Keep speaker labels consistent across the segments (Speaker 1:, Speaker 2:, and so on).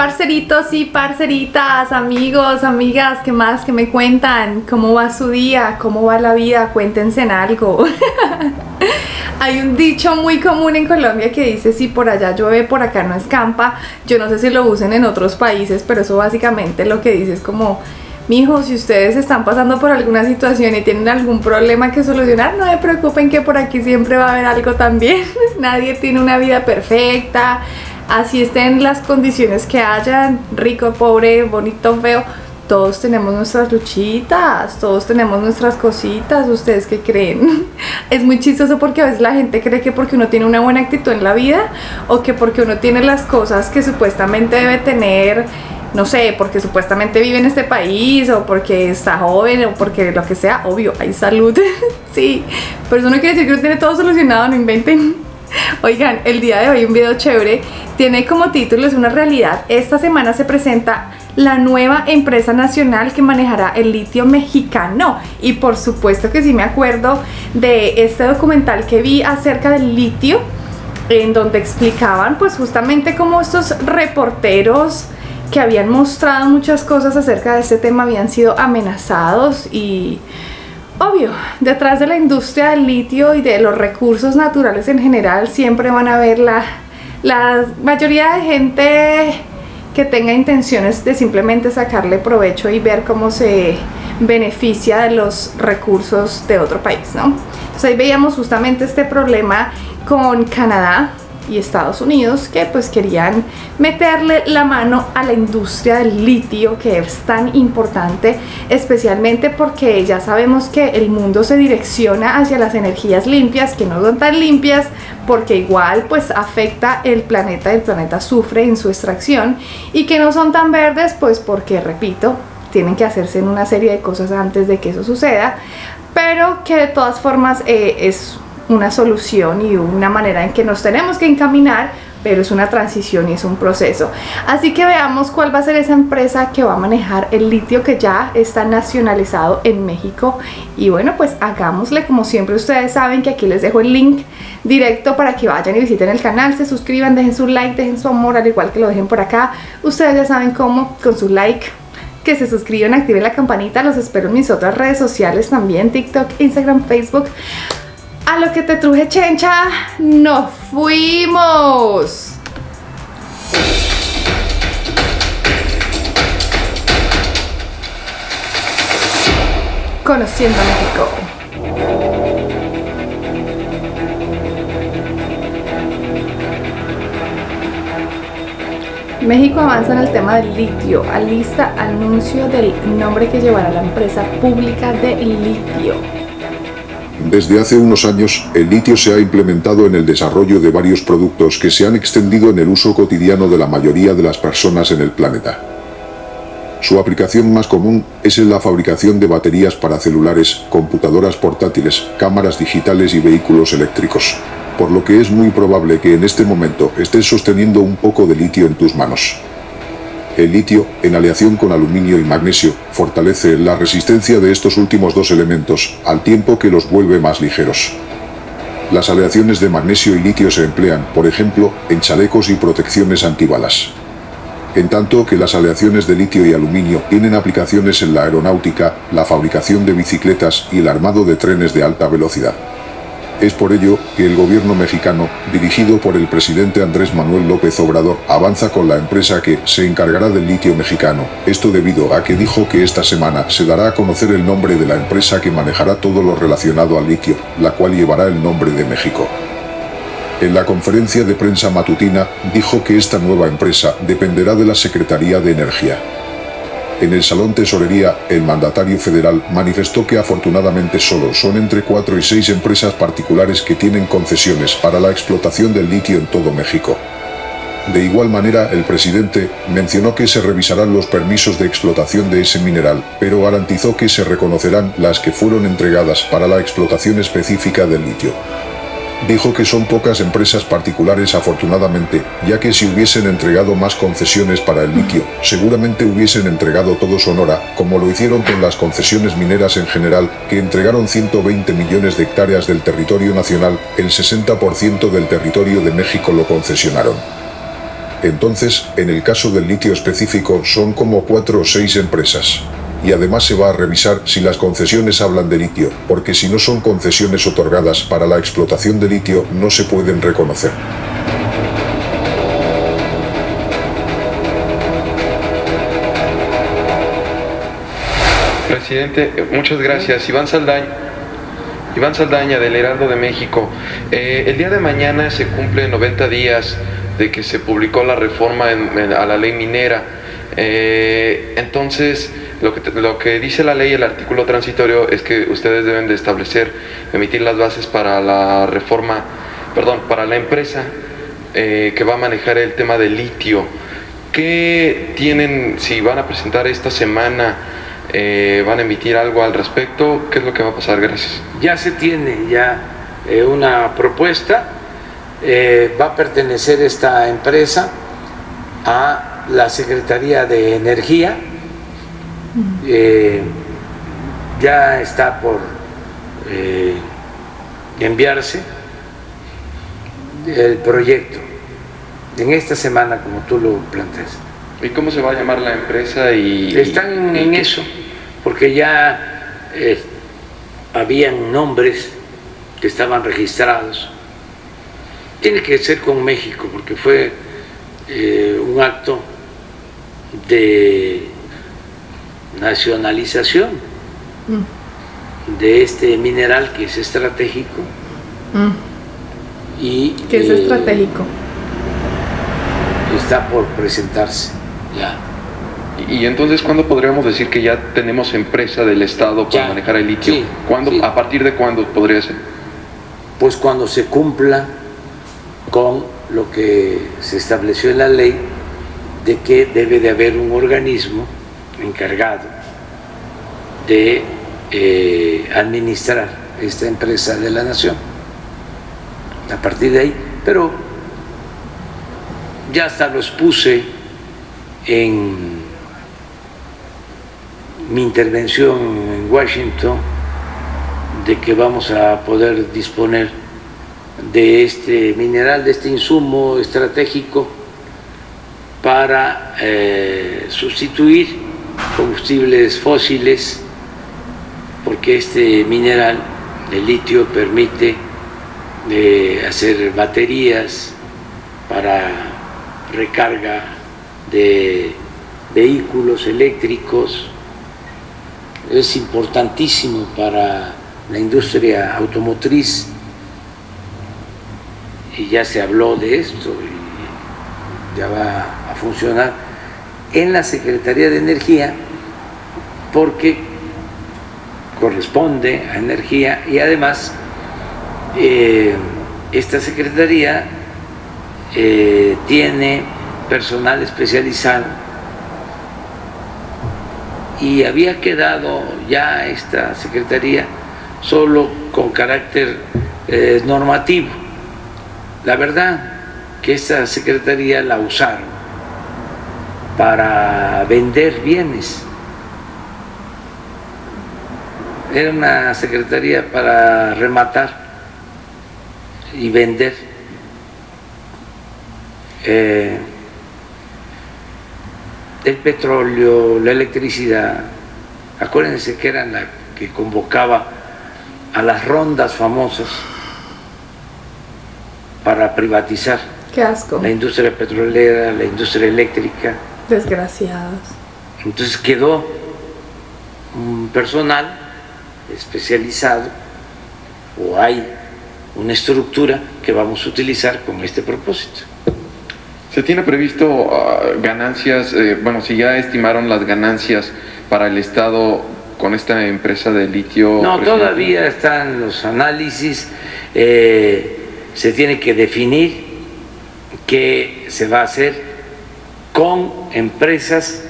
Speaker 1: Parceritos y parceritas, amigos, amigas, ¿qué más que me cuentan? ¿Cómo va su día? ¿Cómo va la vida? Cuéntense en algo. Hay un dicho muy común en Colombia que dice si por allá llueve, por acá no escampa. Yo no sé si lo usen en otros países, pero eso básicamente lo que dice es como, mijo, si ustedes están pasando por alguna situación y tienen algún problema que solucionar, no se preocupen que por aquí siempre va a haber algo también. Nadie tiene una vida perfecta así estén las condiciones que hayan, rico, pobre, bonito, feo, todos tenemos nuestras luchitas, todos tenemos nuestras cositas, ¿ustedes qué creen? Es muy chistoso porque a veces la gente cree que porque uno tiene una buena actitud en la vida o que porque uno tiene las cosas que supuestamente debe tener, no sé, porque supuestamente vive en este país o porque está joven o porque lo que sea, obvio, hay salud, sí, pero eso no quiere decir que uno tiene todo solucionado, no inventen. Oigan, el día de hoy un video chévere tiene como título Es una realidad. Esta semana se presenta la nueva empresa nacional que manejará el litio mexicano. Y por supuesto que sí me acuerdo de este documental que vi acerca del litio, en donde explicaban pues justamente cómo estos reporteros que habían mostrado muchas cosas acerca de este tema habían sido amenazados y Obvio, detrás de la industria del litio y de los recursos naturales en general siempre van a haber la, la mayoría de gente que tenga intenciones de simplemente sacarle provecho y ver cómo se beneficia de los recursos de otro país, ¿no? Entonces ahí veíamos justamente este problema con Canadá, y Estados Unidos que pues querían meterle la mano a la industria del litio que es tan importante especialmente porque ya sabemos que el mundo se direcciona hacia las energías limpias que no son tan limpias porque igual pues afecta el planeta el planeta sufre en su extracción y que no son tan verdes pues porque repito tienen que hacerse en una serie de cosas antes de que eso suceda pero que de todas formas eh, es una solución y una manera en que nos tenemos que encaminar, pero es una transición y es un proceso. Así que veamos cuál va a ser esa empresa que va a manejar el litio que ya está nacionalizado en México. Y bueno, pues hagámosle como siempre ustedes saben que aquí les dejo el link directo para que vayan y visiten el canal, se suscriban, dejen su like, dejen su amor, al igual que lo dejen por acá. Ustedes ya saben cómo, con su like, que se suscriban, activen la campanita, los espero en mis otras redes sociales también, TikTok, Instagram, Facebook a lo que te truje chencha, nos fuimos. Conociendo México. México avanza en el tema del litio. Alista anuncio del nombre que llevará la empresa pública de litio.
Speaker 2: Desde hace unos años, el litio se ha implementado en el desarrollo de varios productos que se han extendido en el uso cotidiano de la mayoría de las personas en el planeta. Su aplicación más común es en la fabricación de baterías para celulares, computadoras portátiles, cámaras digitales y vehículos eléctricos, por lo que es muy probable que en este momento estés sosteniendo un poco de litio en tus manos. El litio, en aleación con aluminio y magnesio, fortalece la resistencia de estos últimos dos elementos, al tiempo que los vuelve más ligeros. Las aleaciones de magnesio y litio se emplean, por ejemplo, en chalecos y protecciones antibalas. En tanto que las aleaciones de litio y aluminio tienen aplicaciones en la aeronáutica, la fabricación de bicicletas y el armado de trenes de alta velocidad. Es por ello que el gobierno mexicano, dirigido por el presidente Andrés Manuel López Obrador, avanza con la empresa que se encargará del litio mexicano. Esto debido a que dijo que esta semana se dará a conocer el nombre de la empresa que manejará todo lo relacionado al litio, la cual llevará el nombre de México. En la conferencia de prensa matutina dijo que esta nueva empresa dependerá de la Secretaría de Energía. En el Salón Tesorería, el mandatario federal manifestó que afortunadamente solo son entre cuatro y seis empresas particulares que tienen concesiones para la explotación del litio en todo México. De igual manera, el presidente mencionó que se revisarán los permisos de explotación de ese mineral, pero garantizó que se reconocerán las que fueron entregadas para la explotación específica del litio. Dijo que son pocas empresas particulares afortunadamente, ya que si hubiesen entregado más concesiones para el litio, seguramente hubiesen entregado todo Sonora, como lo hicieron con las concesiones mineras en general, que entregaron 120 millones de hectáreas del territorio nacional, el 60% del territorio de México lo concesionaron. Entonces, en el caso del litio específico, son como cuatro o seis empresas. Y además se va a revisar si las concesiones hablan de litio, porque si no son concesiones otorgadas para la explotación de litio, no se pueden reconocer.
Speaker 3: Presidente, muchas gracias. Iván Saldaña. Iván Saldaña del Heraldo de México. Eh, el día de mañana se cumple 90 días de que se publicó la reforma a la ley minera. Eh, entonces, lo que, lo que dice la ley, el artículo transitorio, es que ustedes deben de establecer, emitir las bases para la reforma, perdón, para la empresa eh, que va a manejar el tema del litio. ¿Qué tienen, si van a presentar esta semana, eh, van a emitir algo al respecto? ¿Qué es lo que va a pasar? Gracias.
Speaker 4: Ya se tiene ya una propuesta eh, va a pertenecer esta empresa a la Secretaría de Energía. Eh, ya está por eh, enviarse el proyecto en esta semana, como tú lo planteas.
Speaker 3: ¿Y cómo se va a llamar la empresa? Y,
Speaker 4: Están en eso, porque ya habían nombres que estaban registrados tiene que ser con México, porque fue eh, un acto de nacionalización mm. de este mineral que es estratégico.
Speaker 1: Mm.
Speaker 4: Y,
Speaker 1: ¿Qué es estratégico?
Speaker 4: Está por presentarse ya.
Speaker 3: Y entonces, ¿cuándo podríamos decir que ya tenemos empresa del Estado para manejar el litio? ¿A partir de cuándo podría ser?
Speaker 4: Pues cuando se cumpla con lo que se estableció en la ley de que debe de haber un organismo encargado de eh, administrar esta empresa de la nación. A partir de ahí, pero ya hasta los puse en mi intervención en Washington de que vamos a poder disponer de este mineral, de este insumo estratégico para eh, sustituir combustibles fósiles, porque este mineral, el litio, permite eh, hacer baterías para recarga de vehículos eléctricos, es importantísimo para la industria automotriz. Y ya se habló de esto y ya va a funcionar. En la Secretaría de Energía porque corresponde a energía y además eh, esta Secretaría eh, tiene personal especializado y había quedado ya esta Secretaría solo con carácter eh, normativo la verdad que esa secretaría la usaron para vender bienes. Era una secretaría para rematar y vender. Eh, el petróleo, la electricidad. Acuérdense que eran la que convocaba a las rondas famosas para privatizar.
Speaker 1: Qué asco.
Speaker 4: La industria petrolera, la industria eléctrica.
Speaker 1: Desgraciados.
Speaker 4: Entonces quedó un personal especializado o hay una estructura que vamos a utilizar con este propósito.
Speaker 3: ¿Se tiene previsto ah, ganancias, eh, bueno, si ya estimaron las ganancias para el Estado con esta empresa de litio?
Speaker 4: No, todavía están los análisis. Eh, se tiene que definir qué se va a hacer con empresas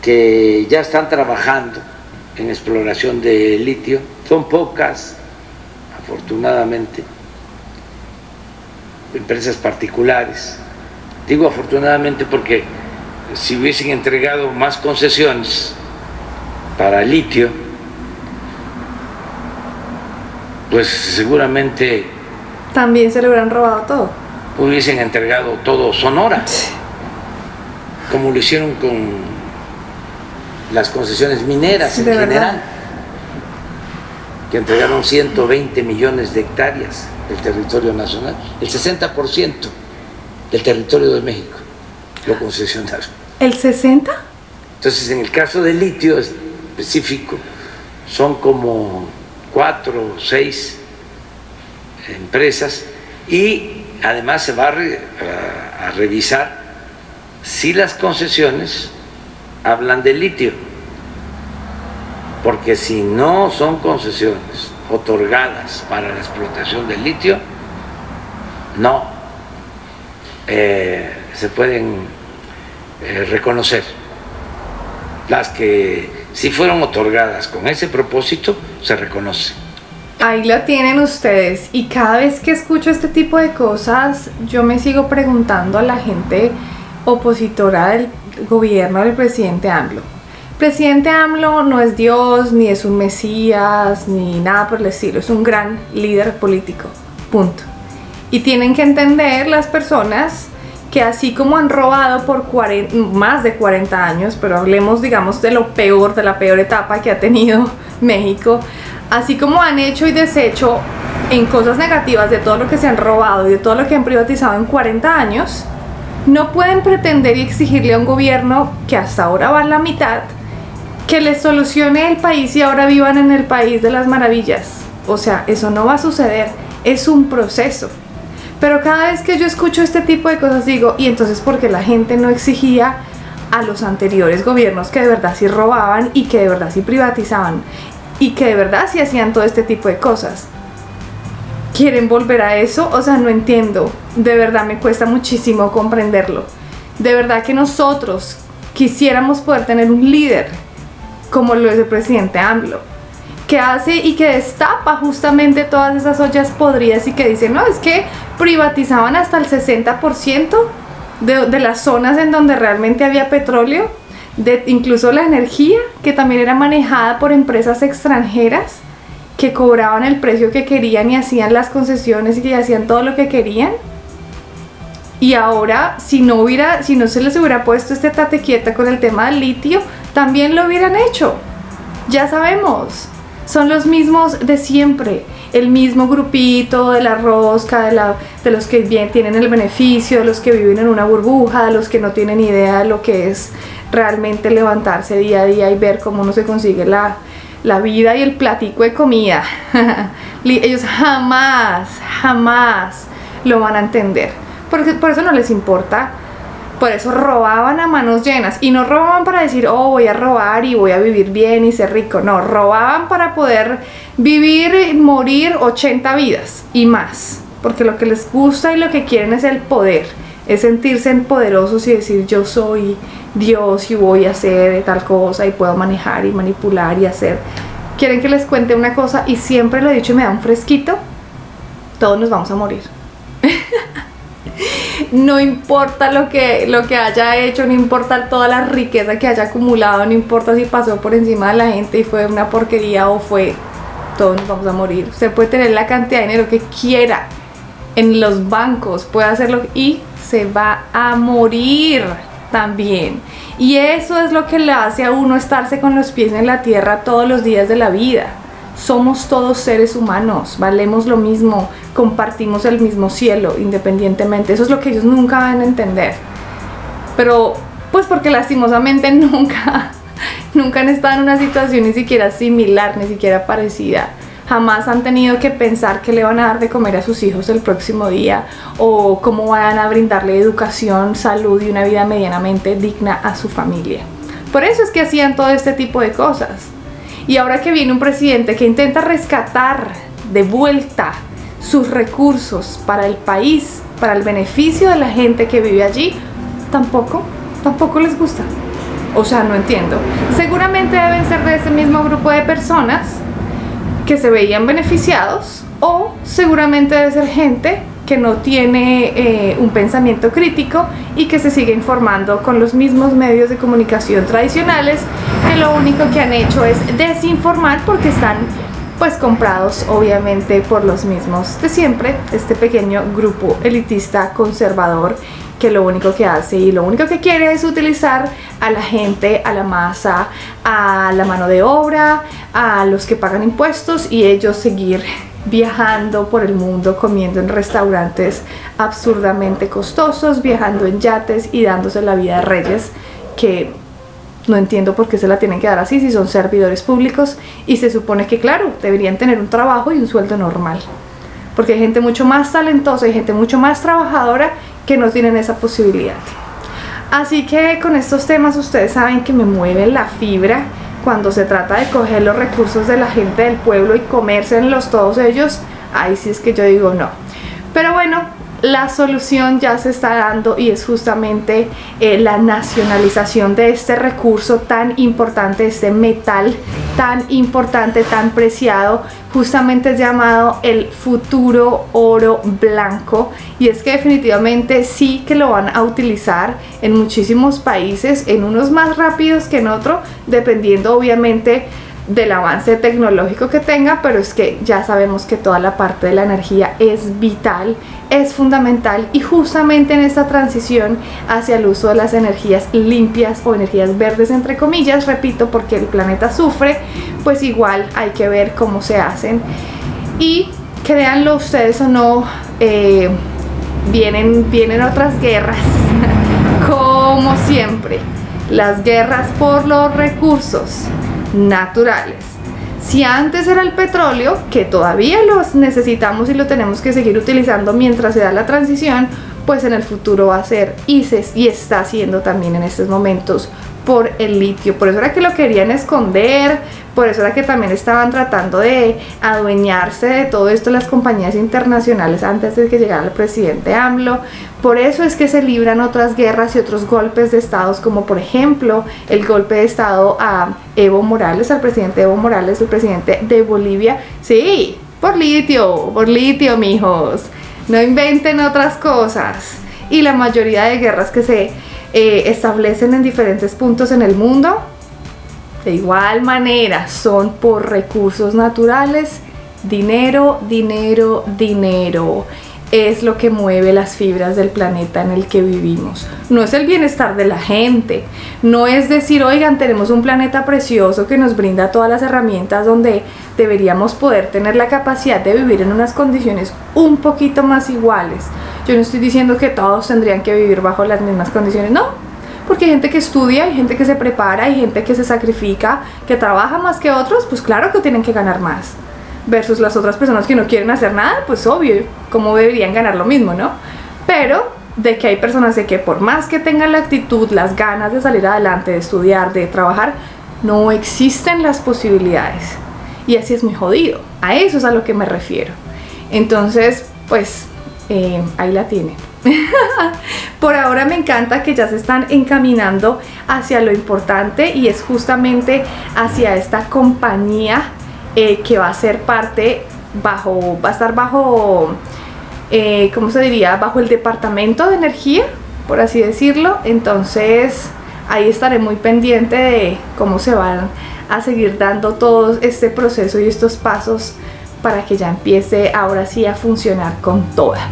Speaker 4: que ya están trabajando en exploración de litio. Son pocas, afortunadamente, empresas particulares. Digo afortunadamente porque si hubiesen entregado más concesiones para litio, pues seguramente
Speaker 1: también se le hubieran robado todo.
Speaker 4: Hubiesen entregado todo Sonora. como lo hicieron con las concesiones mineras en
Speaker 1: verdad.
Speaker 4: general, que entregaron 120 millones de hectáreas del territorio nacional, el 60% del territorio de México lo concesionaron.
Speaker 1: ¿El 60?
Speaker 4: Entonces, en el caso del litio específico, son como cuatro o seis empresas y además se va a, re- a- a revisar si las concesiones hablan de litio, porque si no son concesiones otorgadas para la explotación del litio, no eh, se pueden eh, reconocer. Las que sí fueron otorgadas con ese propósito se reconocen.
Speaker 1: Ahí lo tienen ustedes y cada vez que escucho este tipo de cosas yo me sigo preguntando a la gente opositora del gobierno del presidente AMLO. Presidente AMLO no es Dios, ni es un Mesías, ni nada por el estilo, es un gran líder político, punto. Y tienen que entender las personas que así como han robado por 40 más de 40 años, pero hablemos digamos de lo peor, de la peor etapa que ha tenido México, así como han hecho y deshecho en cosas negativas de todo lo que se han robado y de todo lo que han privatizado en 40 años, no pueden pretender y exigirle a un gobierno que hasta ahora va a la mitad que les solucione el país y ahora vivan en el país de las maravillas. O sea, eso no va a suceder, es un proceso. Pero cada vez que yo escucho este tipo de cosas digo, y entonces por qué la gente no exigía a los anteriores gobiernos que de verdad sí robaban y que de verdad sí privatizaban y que de verdad sí hacían todo este tipo de cosas. ¿Quieren volver a eso? O sea, no entiendo. De verdad me cuesta muchísimo comprenderlo. De verdad que nosotros quisiéramos poder tener un líder como lo es el presidente AMLO, que hace y que destapa justamente todas esas ollas podridas y que dice, no, es que privatizaban hasta el 60% de, de las zonas en donde realmente había petróleo, de incluso la energía, que también era manejada por empresas extranjeras que cobraban el precio que querían y hacían las concesiones y que hacían todo lo que querían. Y ahora, si no hubiera, si no se les hubiera puesto este tate quieta con el tema del litio, también lo hubieran hecho. Ya sabemos, son los mismos de siempre. El mismo grupito de la rosca, de, los que bien tienen el beneficio, de los que viven en una burbuja, de los que no tienen idea de lo que es realmente levantarse día a día y ver cómo uno se consigue la, la vida y el platico de comida. Ellos jamás, jamás lo van a entender. Por eso no les importa. Por eso robaban a manos llenas. Y no robaban para decir, oh, voy a robar y voy a vivir bien y ser rico. No, robaban para poder vivir morir 80 vidas y más. Porque lo que les gusta y lo que quieren es el poder. Es sentirse poderosos y decir, yo soy Dios y voy a hacer tal cosa y puedo manejar y manipular y hacer. Quieren que les cuente una cosa y siempre lo he dicho y me da un fresquito. Todos nos vamos a morir. no importa lo que, lo que haya hecho, no importa toda la riqueza que haya acumulado, no importa si pasó por encima de la gente y fue una porquería o fue, todos nos vamos a morir. Usted puede tener la cantidad de dinero que quiera en los bancos, puede hacerlo y se va a morir también. Y eso es lo que le hace a uno estarse con los pies en la tierra todos los días de la vida. Somos todos seres humanos, valemos lo mismo, compartimos el mismo cielo independientemente. Eso es lo que ellos nunca van a entender. Pero pues porque lastimosamente nunca nunca han estado en una situación ni siquiera similar, ni siquiera parecida. Jamás han tenido que pensar que le van a dar de comer a sus hijos el próximo día o cómo van a brindarle educación, salud y una vida medianamente digna a su familia. Por eso es que hacían todo este tipo de cosas. Y ahora que viene un presidente que intenta rescatar de vuelta sus recursos para el país, para el beneficio de la gente que vive allí, tampoco, tampoco les gusta. O sea, no entiendo. Seguramente deben ser de ese mismo grupo de personas que se veían beneficiados o seguramente debe ser gente que no tiene eh, un pensamiento crítico y que se sigue informando con los mismos medios de comunicación tradicionales que lo único que han hecho es desinformar porque están pues comprados obviamente por los mismos de siempre, este pequeño grupo elitista conservador que lo único que hace y lo único que quiere es utilizar a la gente, a la masa, a la mano de obra, a los que pagan impuestos y ellos seguir viajando por el mundo, comiendo en restaurantes absurdamente costosos, viajando en yates y dándose la vida de reyes que no entiendo por qué se la tienen que dar así si son servidores públicos y se supone que claro, deberían tener un trabajo y un sueldo normal. Porque hay gente mucho más talentosa y gente mucho más trabajadora que no tienen esa posibilidad. Así que con estos temas ustedes saben que me mueve la fibra cuando se trata de coger los recursos de la gente del pueblo y comérselos todos ellos, ahí sí es que yo digo no. Pero bueno, la solución ya se está dando y es justamente eh, la nacionalización de este recurso tan importante, este metal tan importante, tan preciado, justamente es llamado el futuro oro blanco. Y es que definitivamente sí que lo van a utilizar en muchísimos países, en unos más rápidos que en otros, dependiendo obviamente del avance tecnológico que tenga, pero es que ya sabemos que toda la parte de la energía es vital, es fundamental y justamente en esta transición hacia el uso de las energías limpias o energías verdes entre comillas, repito, porque el planeta sufre, pues igual hay que ver cómo se hacen. Y créanlo ustedes o no, eh, vienen, vienen otras guerras, como siempre, las guerras por los recursos naturales. Si antes era el petróleo, que todavía los necesitamos y lo tenemos que seguir utilizando mientras se da la transición, pues en el futuro va a ser y, y está haciendo también en estos momentos por el litio. Por eso era que lo querían esconder, por eso era que también estaban tratando de adueñarse de todo esto las compañías internacionales antes de que llegara el presidente AMLO. Por eso es que se libran otras guerras y otros golpes de estados, como por ejemplo el golpe de estado a Evo Morales, al presidente Evo Morales, el presidente de Bolivia. Sí, por litio, por litio, mijos. No inventen otras cosas. Y la mayoría de guerras que se eh, establecen en diferentes puntos en el mundo. De igual manera, son por recursos naturales, dinero, dinero, dinero es lo que mueve las fibras del planeta en el que vivimos. No es el bienestar de la gente, no es decir, oigan, tenemos un planeta precioso que nos brinda todas las herramientas donde deberíamos poder tener la capacidad de vivir en unas condiciones un poquito más iguales. Yo no estoy diciendo que todos tendrían que vivir bajo las mismas condiciones, no, porque hay gente que estudia, hay gente que se prepara, hay gente que se sacrifica, que trabaja más que otros, pues claro que tienen que ganar más versus las otras personas que no quieren hacer nada, pues obvio, como deberían ganar lo mismo, ¿no? Pero de que hay personas de que por más que tengan la actitud, las ganas de salir adelante, de estudiar, de trabajar, no existen las posibilidades. Y así es muy jodido. A eso es a lo que me refiero. Entonces, pues eh, ahí la tiene. por ahora me encanta que ya se están encaminando hacia lo importante y es justamente hacia esta compañía eh, que va a ser parte bajo, va a estar bajo, eh, ¿cómo se diría? Bajo el departamento de energía, por así decirlo. Entonces ahí estaré muy pendiente de cómo se van a seguir dando todo este proceso y estos pasos para que ya empiece ahora sí a funcionar con toda.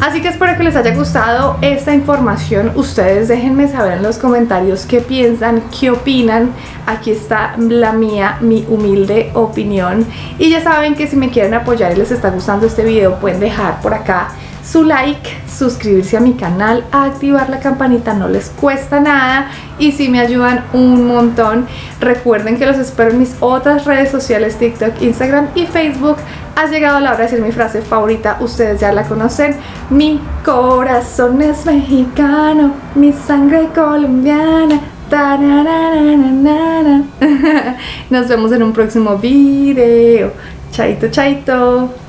Speaker 1: Así que espero que les haya gustado esta información. Ustedes déjenme saber en los comentarios qué piensan, qué opinan. Aquí está la mía, mi humilde opinión. Y ya saben que si me quieren apoyar y les está gustando este video, pueden dejar por acá su like, suscribirse a mi canal, activar la campanita, no les cuesta nada y si me ayudan un montón. Recuerden que los espero en mis otras redes sociales, TikTok, Instagram y Facebook. Ha llegado la hora de decir mi frase favorita, ustedes ya la conocen. Mi corazón es mexicano, mi sangre colombiana. Nos vemos en un próximo video. Chaito, chaito.